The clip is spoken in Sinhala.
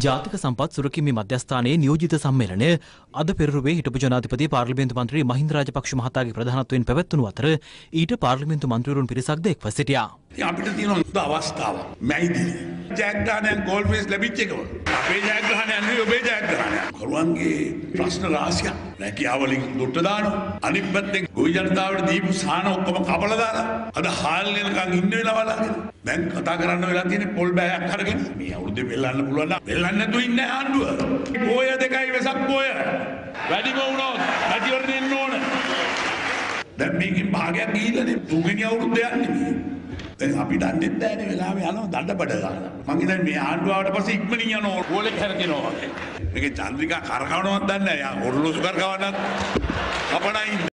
ජාතික සම්පත් සුරකිමි මධ්‍යස්ථානයේ නියෝජිත සම්මේලනය අද පෙරරුවේ හිටපු ජනාධිපති පාර්ලිමේන්තු මන්ත්‍රී මහින්ද රාජපක්ෂ මහතාගේ ප්‍රධානත්වයෙන් පැවැත්වුණු අතර ඊට පාර්ලිමේන්තු මන්ත්‍රීවරුන් පිරිසක්ද එක්ව සිටියා. ඉතින් අපිට තියෙන හොඳ අවස්ථාව මැයිදිලි. ජයග්‍රහණයක් ගෝල් ෆේස් ලැබිච්ච එකම. අපේ ජයග්‍රහණයක් නෙවෙයි ඔබේ ජයග්‍රහණයක්. කරුවන්ගේ ප්‍රශ්න රාශියක් රැකියාවලින් දුට්ට දානවා. අනිත් පැත්තෙන් ගොවි ජනතාවට දීපු සාන ඔක්කොම කපලා දාලා අද හාල් වෙනකන් ඉන්න වෙලාව ලාගෙන. දැන් කතා කරන්න වෙලා තියෙන්නේ පොල් බෑයක් අරගෙන. මේ අවුරුද්දේ වෙල්ලන්න පුළුවන් නම් වෙල්ලන්න නැතුව ඉන්නේ ආණ්ඩුව. පෝය දෙකයි වෙසක් පෝය. වැඩිම වුණොත් මැතිවරණ එන්න ඕන. දැන් මේකෙන් භාගයක් ගිහිල්ලානේ තුන්වෙනි අවුරුද්ද යන්නේ. අපි දන්නේ නැහැනේ වෙලාවෙ යනවා දඩ බඩ ගන්න. මං හිතන්නේ මේ ආණ්ඩුවට පස්සේ ඉක්මනින් යනවා ගෝලෙක් හැරගෙනවා වගේ. මේකේ චන්ද්‍රිකා කරකවනවත් දන්නේ නැහැ. යා ඔරලෝසු කරකවන්නත් අපණයි